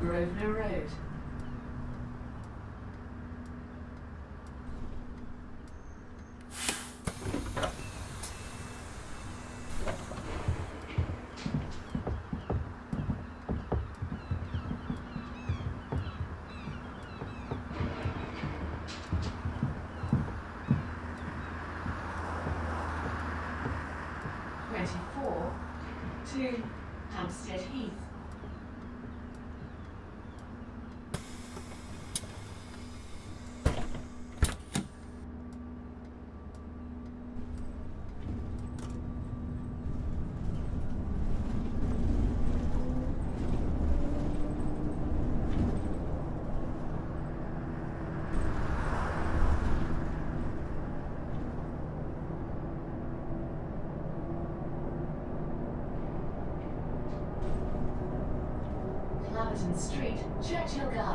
Grosvenor Road. Twenty-four to Hampstead Heath. Claverton Street, Churchill Gardens.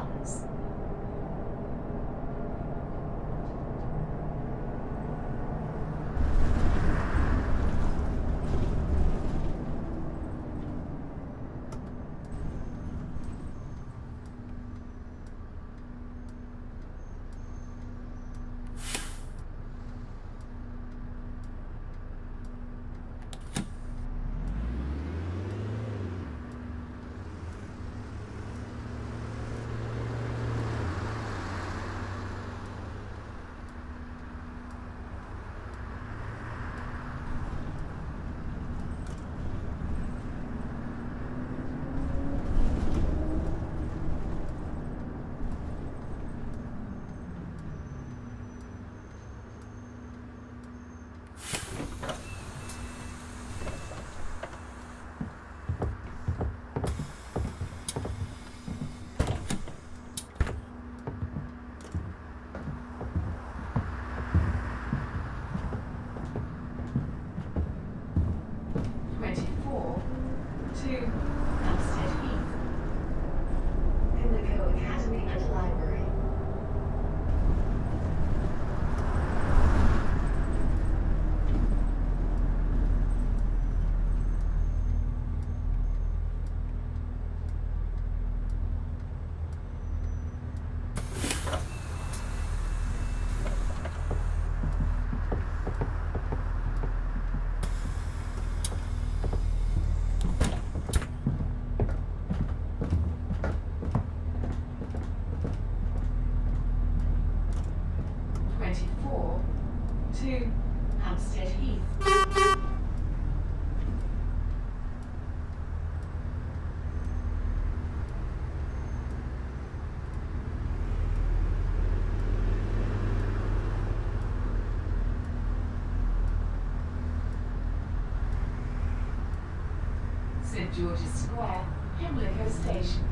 George's Square, Pimlico Station.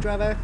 Driver.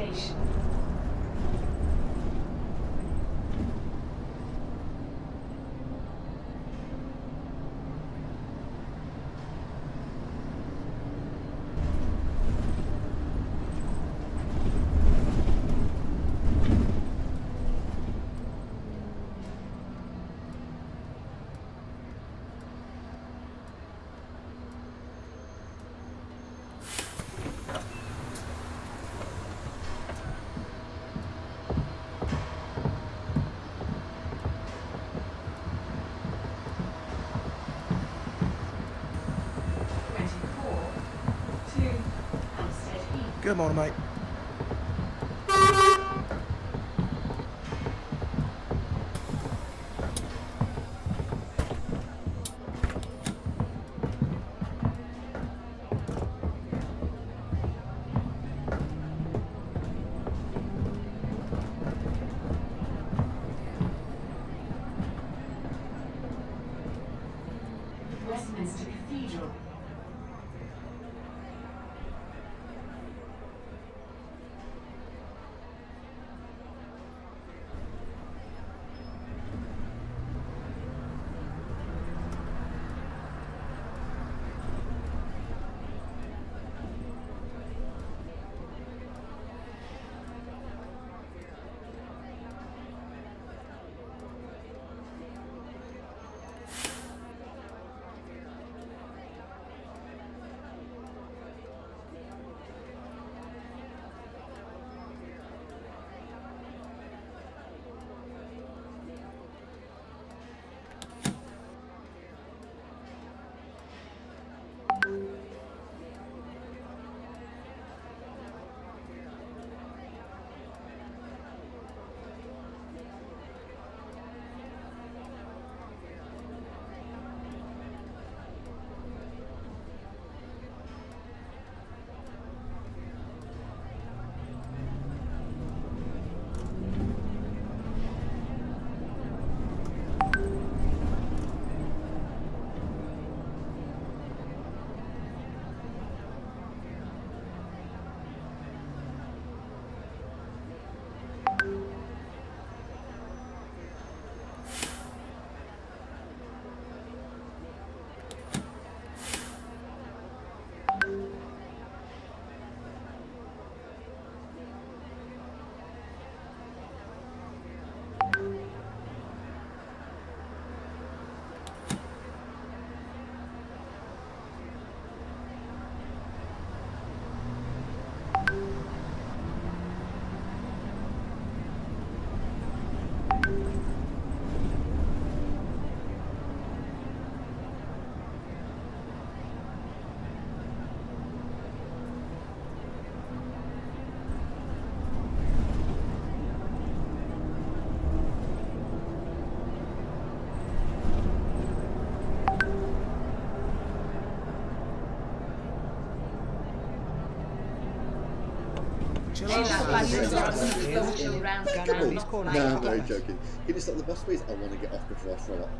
Station. Twenty-four to Hampstead Heath. Good morning, mate. No, like I'm very joking. Can you stop the bus, please? I want to get off before I throw up.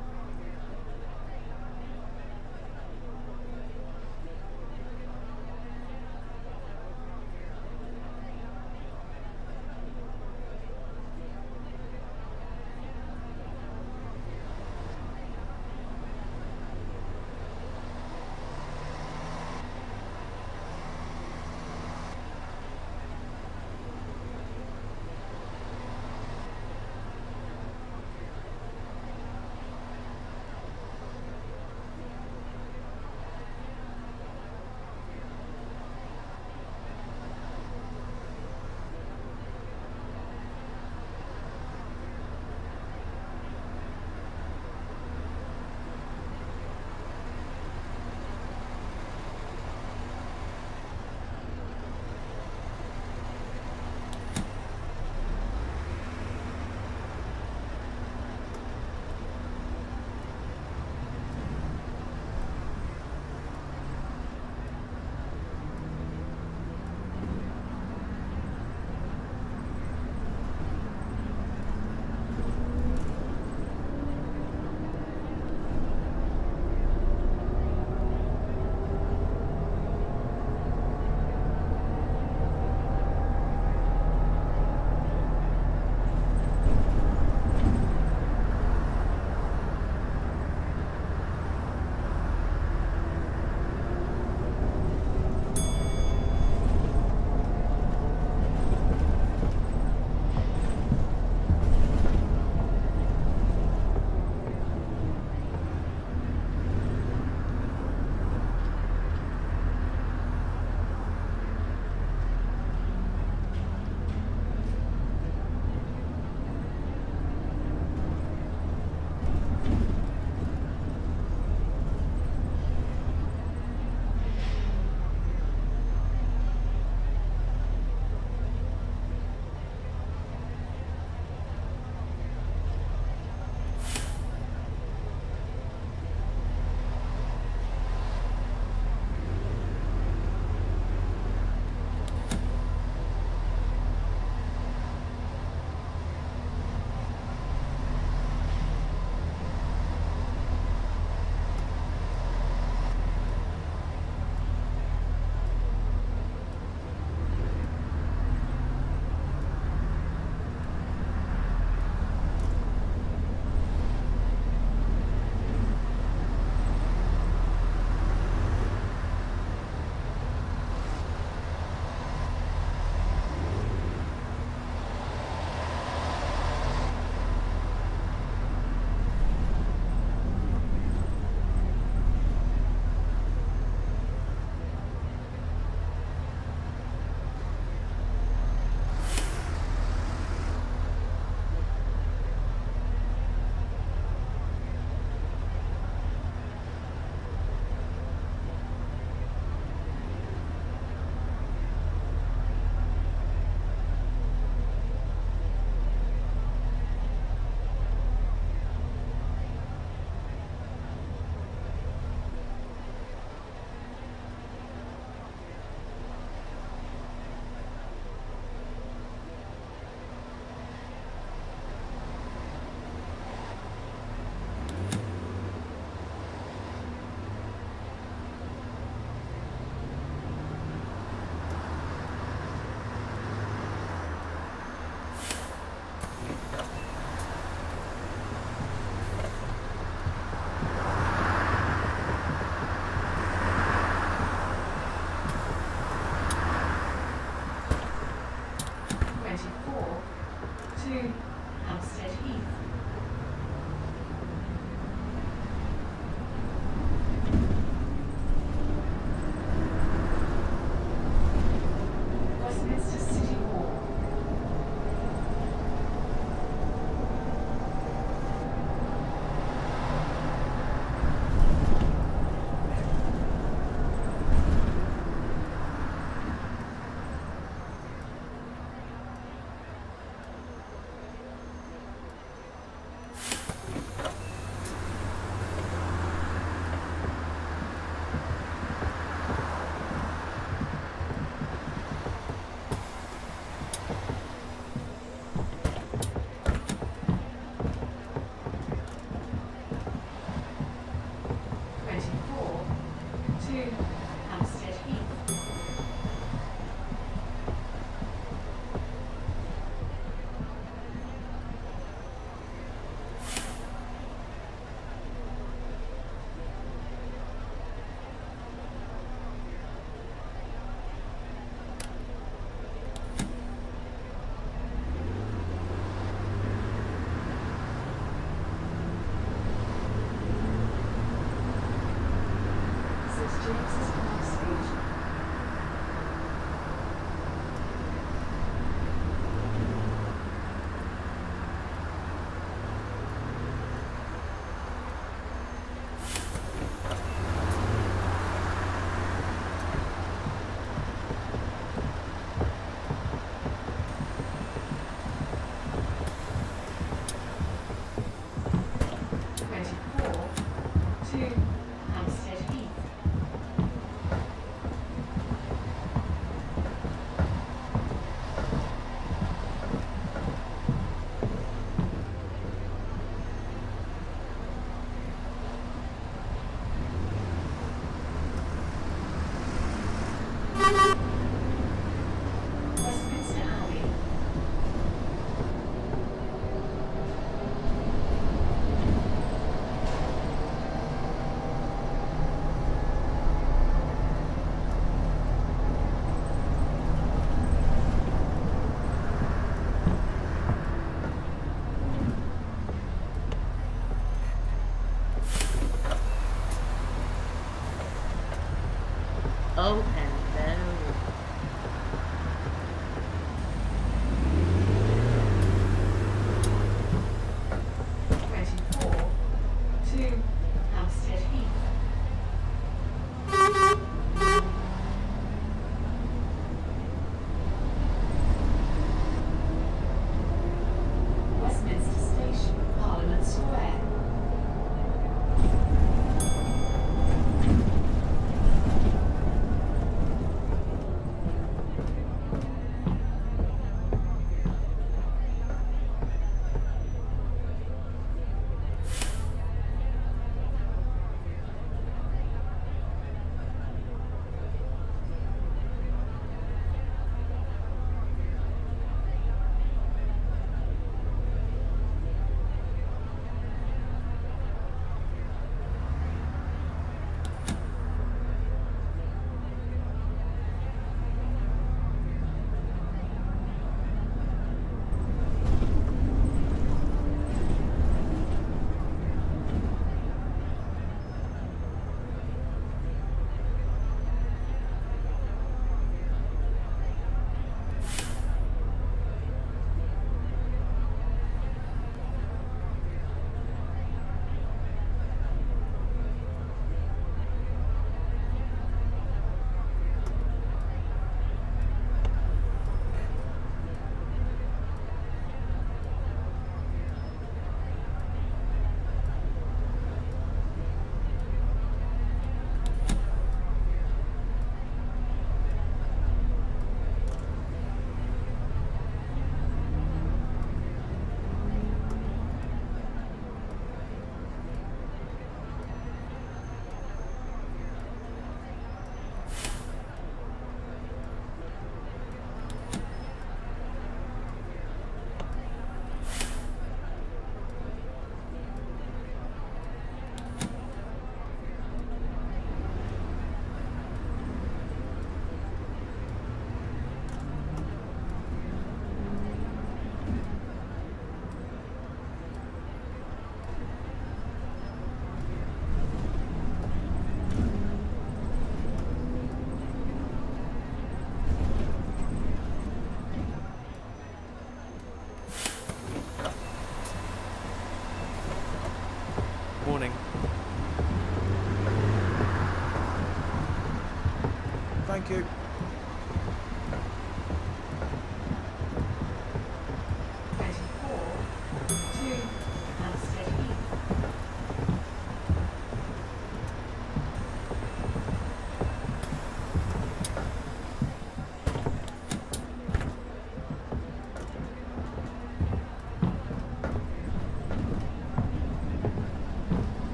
You.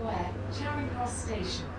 Square, Charing Cross Station.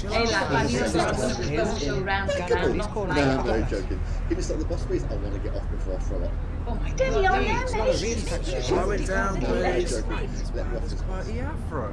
Hey, like, like, you know, like, don't go round and round, not No, I'm very joking. Can you stop the bus please? I want to get off before I throw up. Oh my Daddy, god, I'm dude. not It's not a really picture. Slow it down, please. Let me off this bus. Party afro.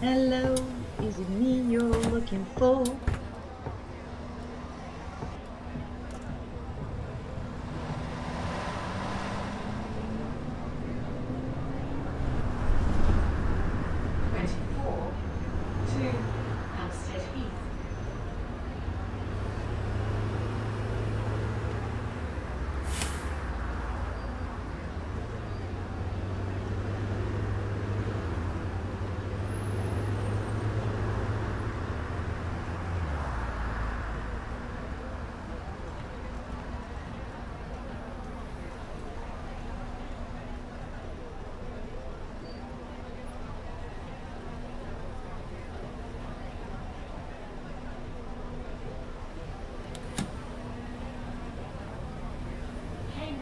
Hello, is it me you're looking for? Twenty-four to Hampstead Heath.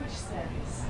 Service.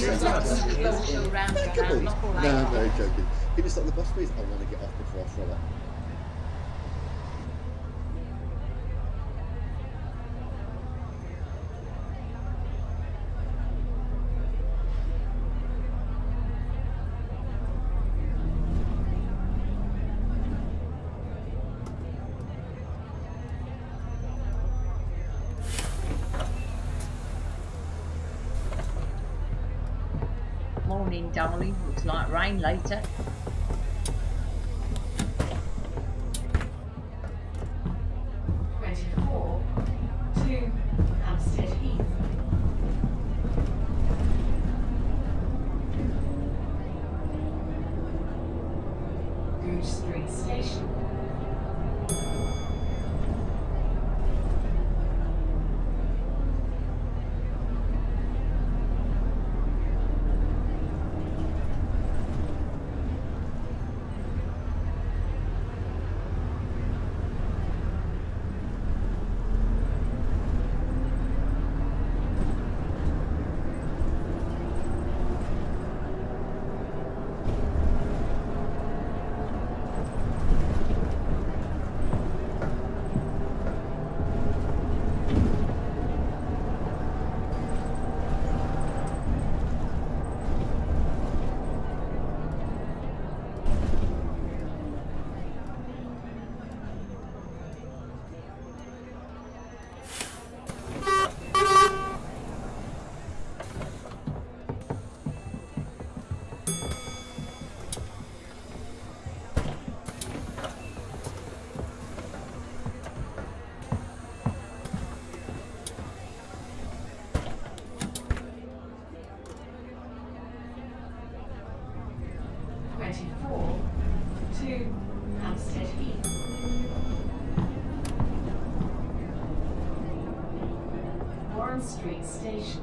Boot. Lockall No, I'm very joking. Can you stop the bus, please? I want to get Darling. Looks like rain later. Street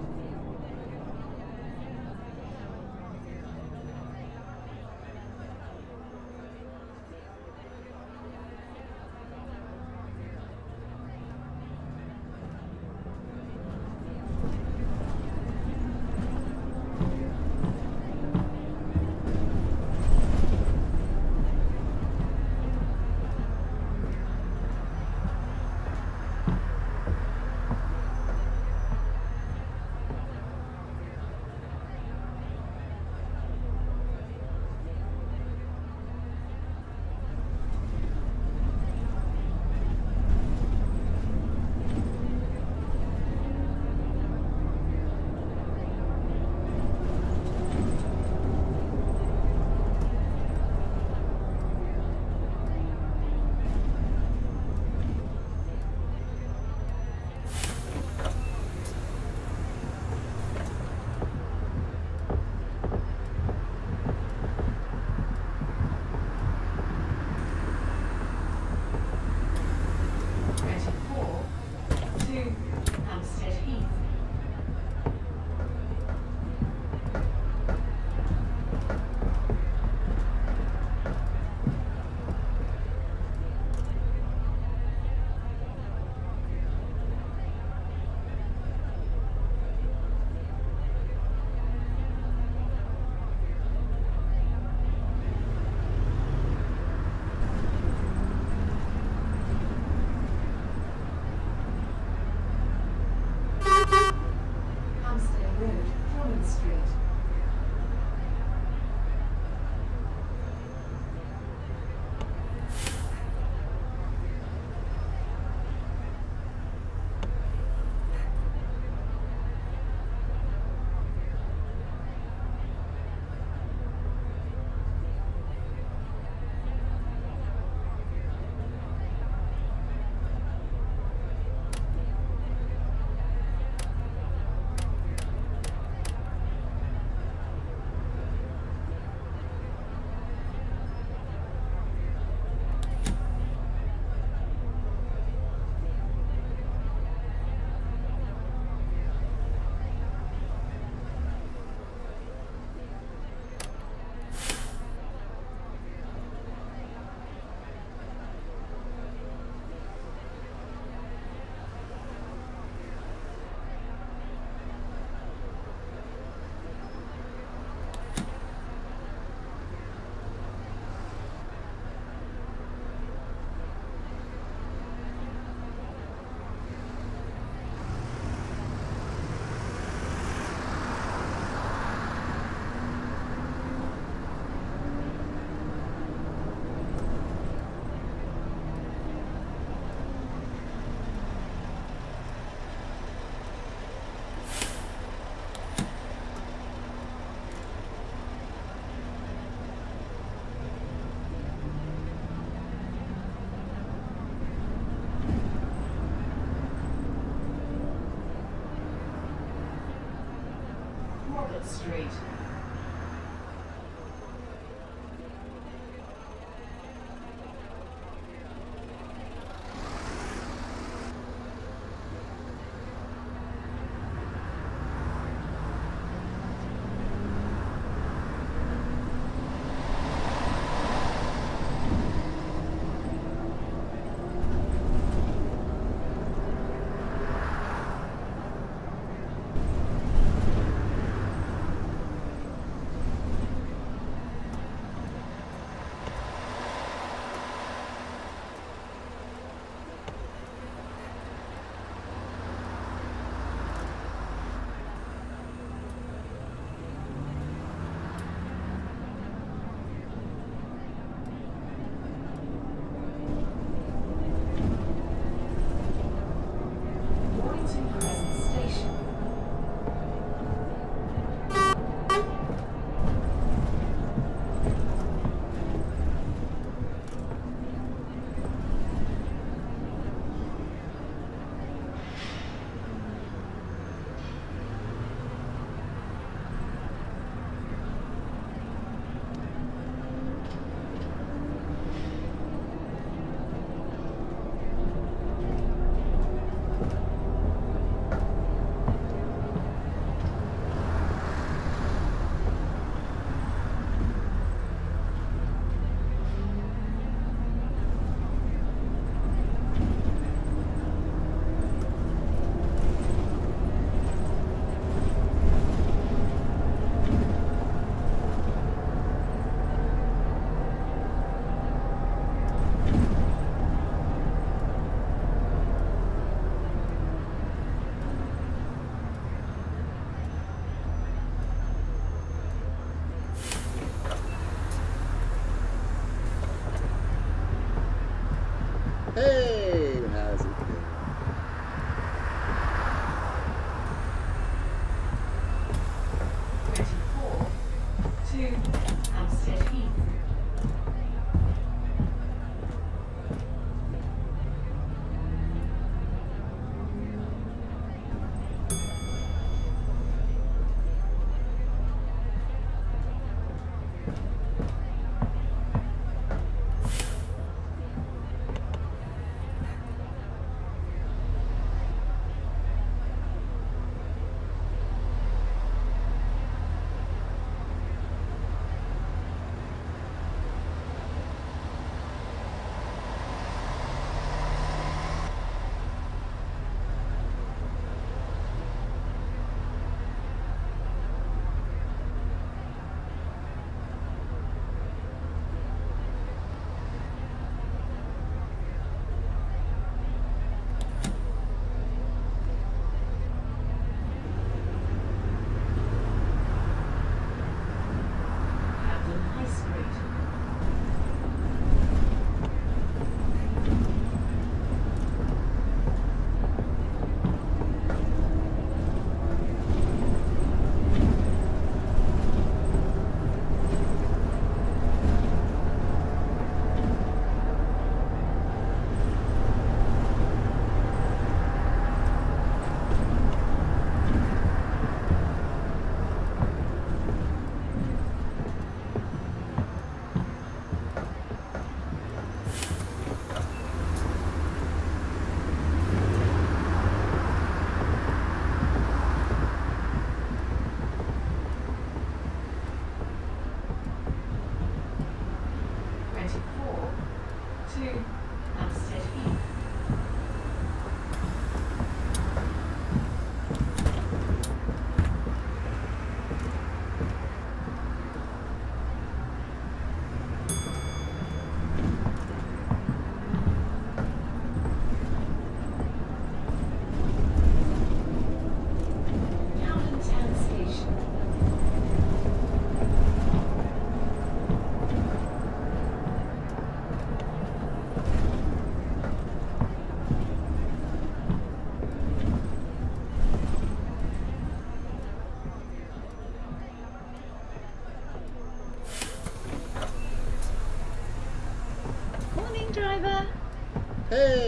Hey!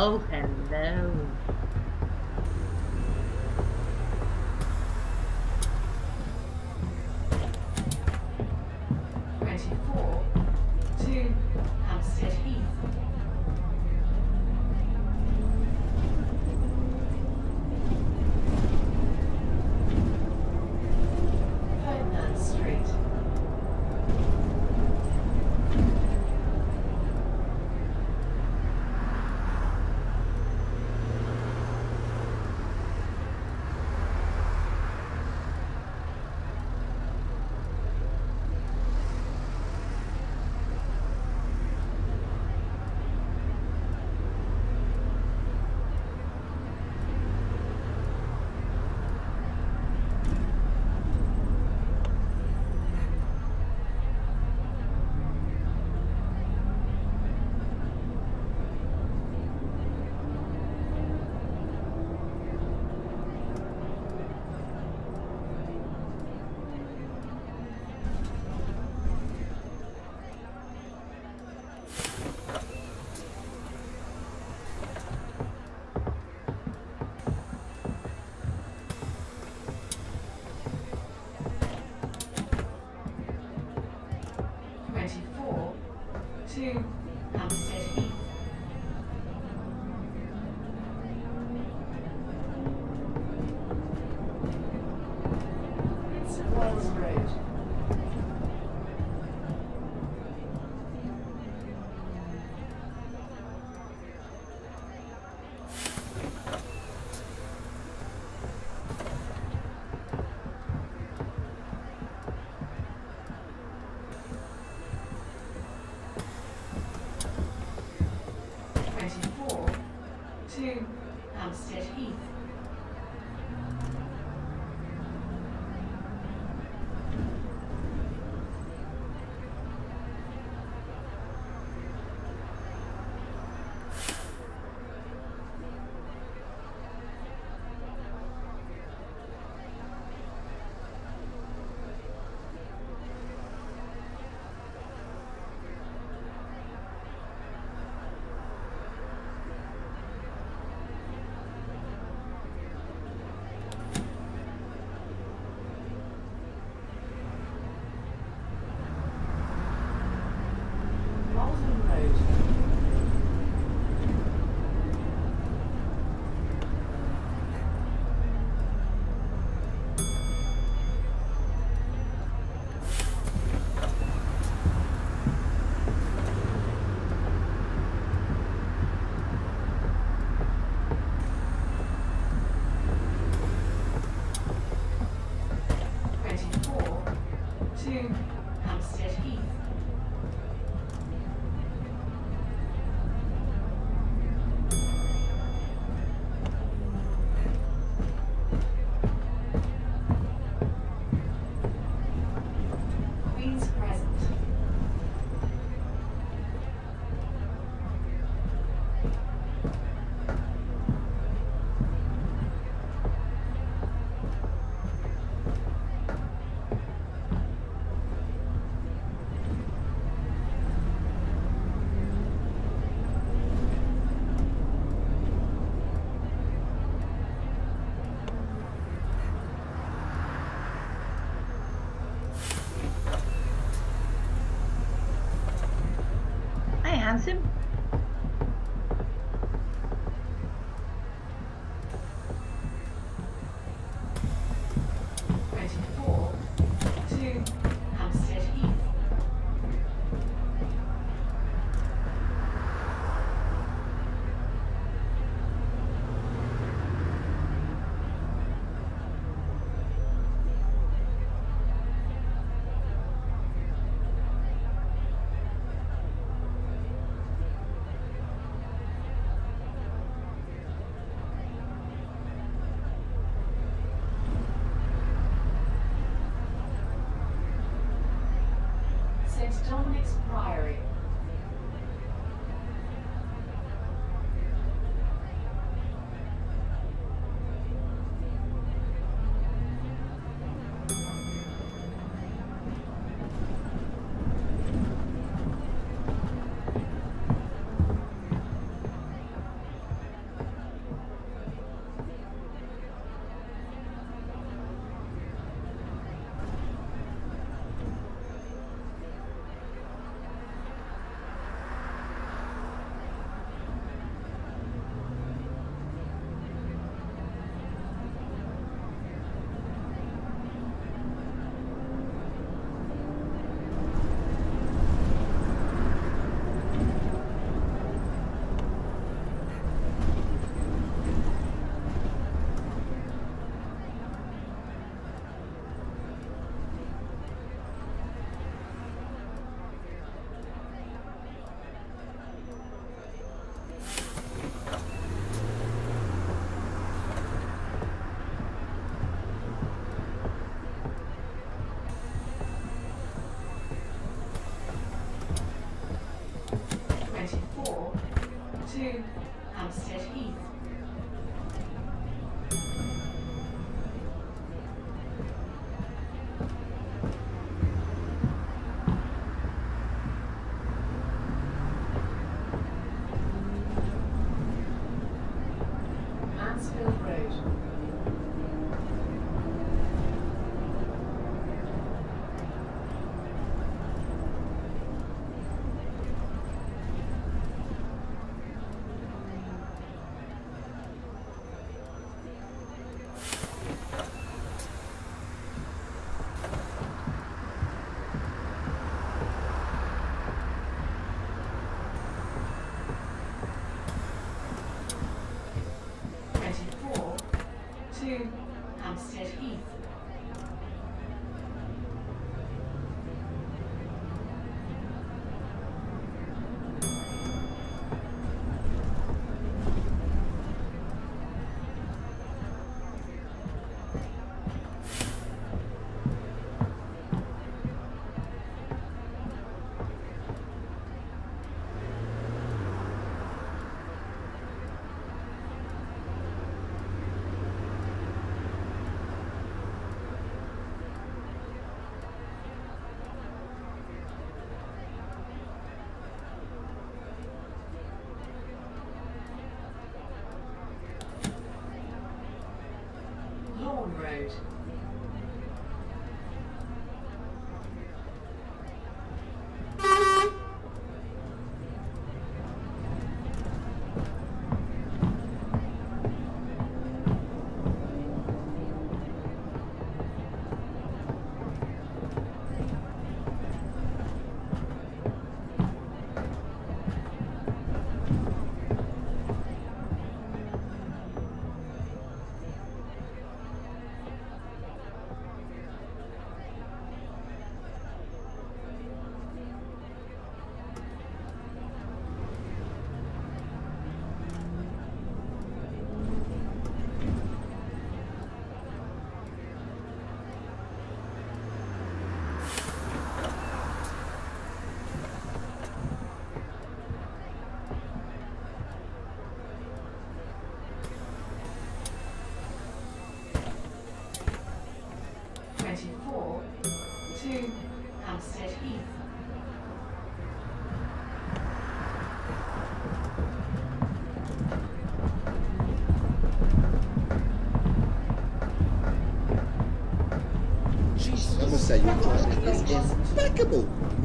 Oh, hello. Ensim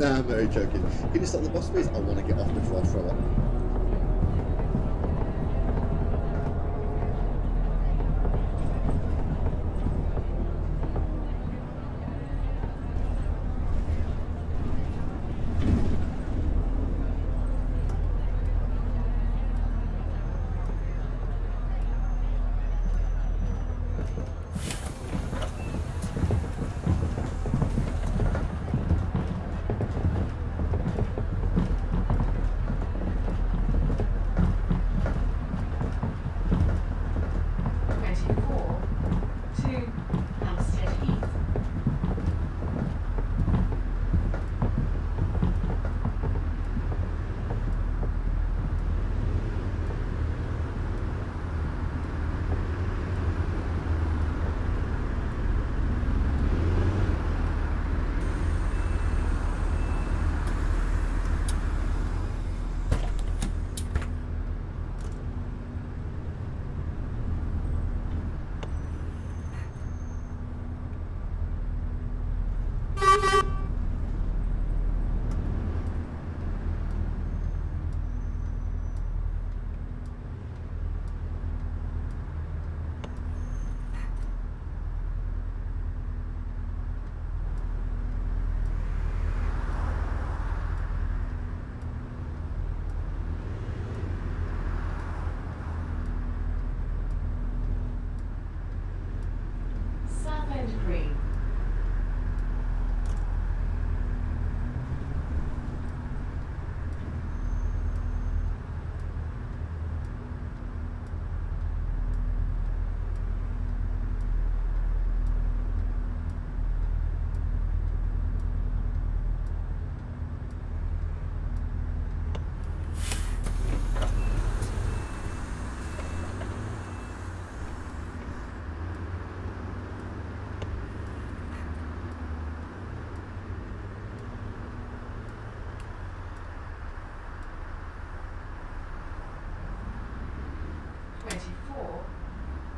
Nah, I'm very joking. Can you stop the bus, please? I want to get off before I throw up.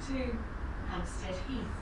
To Hampstead Heath.